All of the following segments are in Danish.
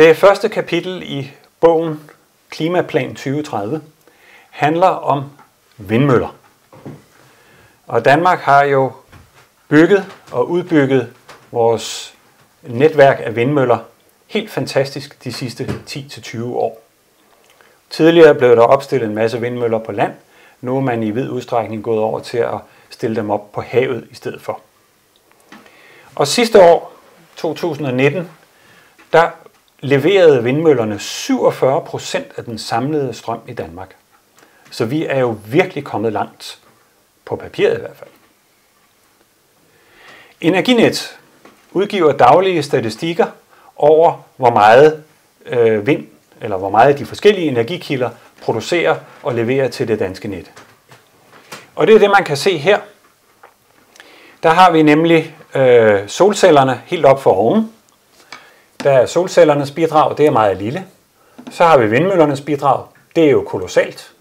Det første kapitel i bogen Klimaplan 2030 handler om vindmøller. Og Danmark har jo bygget og udbygget vores netværk af vindmøller helt fantastisk de sidste 10-20 år. Tidligere blev der opstillet en masse vindmøller på land. Nu er man i vid udstrækning gået over til at stille dem op på havet i stedet for. Og sidste år, 2019, der leverede vindmøllerne 47 procent af den samlede strøm i Danmark. Så vi er jo virkelig kommet langt, på papiret i hvert fald. Energinet udgiver daglige statistikker over, hvor meget øh, vind, eller hvor meget de forskellige energikilder producerer og leverer til det danske net. Og det er det, man kan se her. Der har vi nemlig øh, solcellerne helt op for oven. Der er solcellernes bidrag, det er meget lille. Så har vi vindmøllernes bidrag, det er jo kolossalt.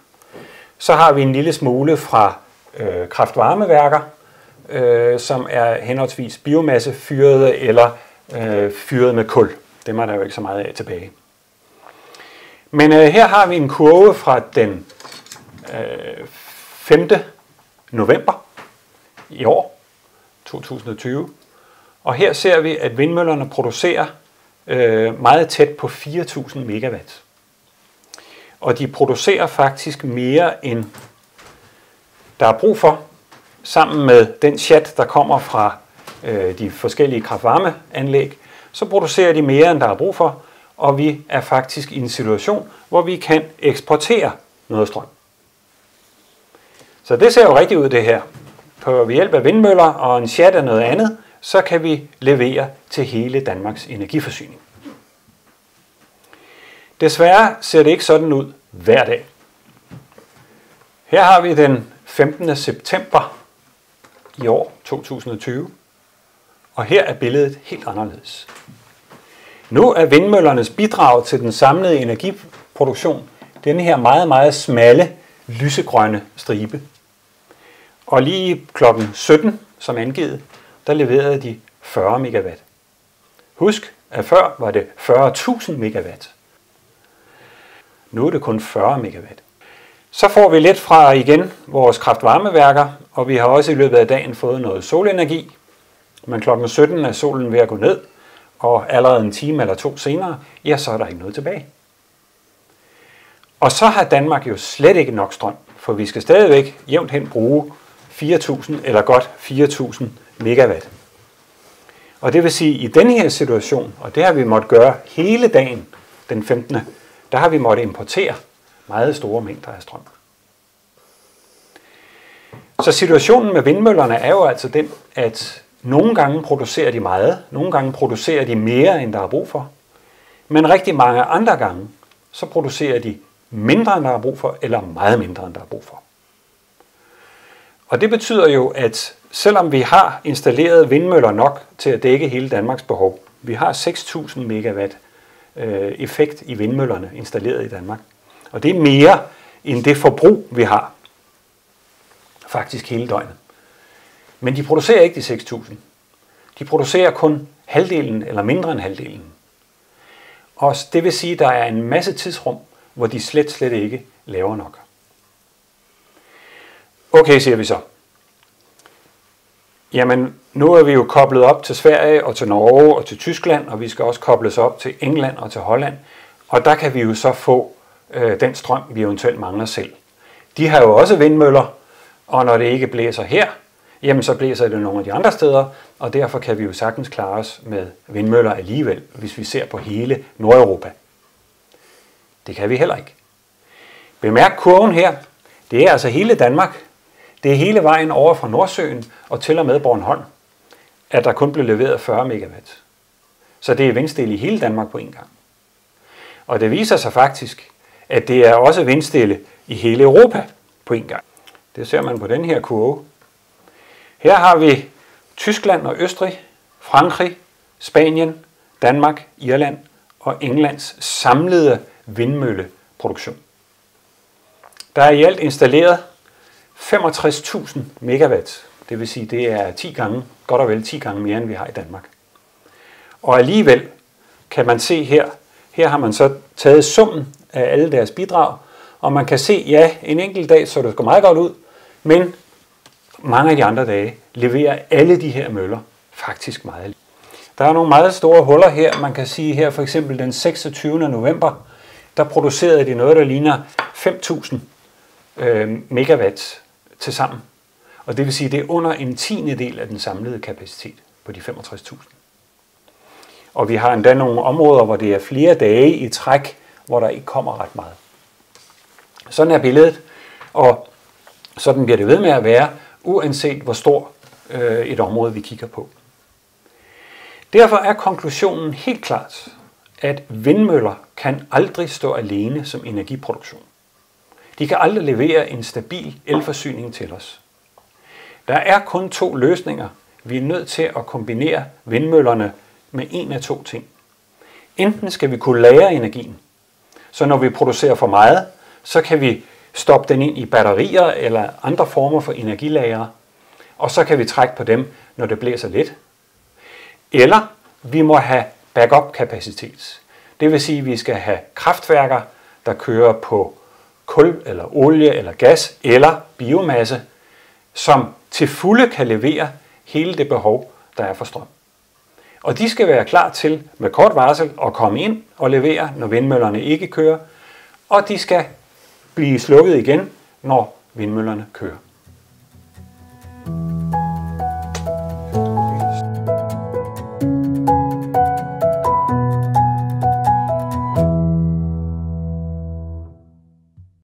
Så har vi en lille smule fra øh, kraftvarmeværker, øh, som er henholdsvis biomasse fyret eller øh, fyret med kul. Dem er der jo ikke så meget af tilbage. Men øh, her har vi en kurve fra den øh, 5. november i år, 2020. Og her ser vi, at vindmøllerne producerer øh, meget tæt på 4.000 megawatt. Og de producerer faktisk mere end der er brug for, sammen med den chat, der kommer fra øh, de forskellige kraftvarmeanlæg, så producerer de mere, end der er brug for, og vi er faktisk i en situation, hvor vi kan eksportere noget strøm. Så det ser jo rigtigt ud det her. På ved hjælp af vindmøller og en chat af noget andet, så kan vi levere til hele Danmarks energiforsyning. Desværre ser det ikke sådan ud hver dag. Her har vi den 15. september i år 2020, og her er billedet helt anderledes. Nu er vindmøllernes bidrag til den samlede energiproduktion den her meget, meget smalle lysegrønne stribe. Og lige klokken 17, som angivet, der leverede de 40 megawatt. Husk, at før var det 40.000 megawatt. Nu er det kun 40 megawatt. Så får vi lidt fra igen vores kraftvarmeværker, og vi har også i løbet af dagen fået noget solenergi. Men klokken 17 er solen ved at gå ned, og allerede en time eller to senere, ja, så er der ikke noget tilbage. Og så har Danmark jo slet ikke nok strøm, for vi skal stadigvæk jævnt hen bruge 4.000 eller godt 4.000 megawatt. Og det vil sige, at i den her situation, og det har vi måttet gøre hele dagen den 15., der har vi måttet importere meget store mængder af strøm. Så situationen med vindmøllerne er jo altså den, at nogle gange producerer de meget, nogle gange producerer de mere, end der er brug for. Men rigtig mange andre gange, så producerer de mindre, end der er brug for, eller meget mindre, end der er brug for. Og det betyder jo, at selvom vi har installeret vindmøller nok til at dække hele Danmarks behov, vi har 6.000 megawatt øh, effekt i vindmøllerne installeret i Danmark, og det er mere end det forbrug, vi har faktisk hele døgnet. Men de producerer ikke de 6.000. De producerer kun halvdelen eller mindre end halvdelen. Og det vil sige, at der er en masse tidsrum, hvor de slet, slet ikke laver nok. Okay, siger vi så. Jamen, nu er vi jo koblet op til Sverige og til Norge og til Tyskland, og vi skal også kobles op til England og til Holland. Og der kan vi jo så få øh, den strøm, vi eventuelt mangler selv. De har jo også vindmøller, og når det ikke blæser her, jamen så blæser det nogle af de andre steder, og derfor kan vi jo sagtens klare os med vindmøller alligevel, hvis vi ser på hele Nordeuropa. Det kan vi heller ikke. Bemærk kurven her. Det er altså hele Danmark. Det er hele vejen over fra Nordsøen og til og med Bornholm, at der kun blev leveret 40 megawatt. Så det er vindstille i hele Danmark på en gang. Og det viser sig faktisk, at det er også vindstille i hele Europa på en gang. Det ser man på den her kurve. Her har vi Tyskland og Østrig, Frankrig, Spanien, Danmark, Irland og Englands samlede vindmølleproduktion. Der er i alt installeret 65.000 megawatt. Det vil sige, det er 10 gange, godt og vel 10 gange mere, end vi har i Danmark. Og alligevel kan man se her, Her har man så taget summen af alle deres bidrag, og man kan se, ja, en enkelt dag så det går meget godt ud, men mange af de andre dage leverer alle de her møller faktisk meget. Der er nogle meget store huller her. Man kan sige her for eksempel den 26. november, der producerede de noget, der ligner 5.000 øh, megawatt til sammen. Og det vil sige, at det er under en tiende del af den samlede kapacitet på de 65.000. Og vi har endda nogle områder, hvor det er flere dage i træk, hvor der ikke kommer ret meget. Sådan er billedet, og sådan bliver det ved med at være, uanset hvor stor øh, et område vi kigger på. Derfor er konklusionen helt klart, at vindmøller kan aldrig stå alene som energiproduktion. De kan aldrig levere en stabil elforsyning til os. Der er kun to løsninger. Vi er nødt til at kombinere vindmøllerne med en af to ting. Enten skal vi kunne lære energien, så når vi producerer for meget, så kan vi stoppe den ind i batterier eller andre former for energilager, og så kan vi trække på dem, når det blæser lidt. Eller vi må have backup kapacitet. Det vil sige, at vi skal have kraftværker, der kører på kul eller olie eller gas eller biomasse, som til fulde kan levere hele det behov, der er for strøm. Og de skal være klar til med kort varsel at komme ind og levere, når vindmøllerne ikke kører, og de skal blive slukket igen, når vindmøllerne kører.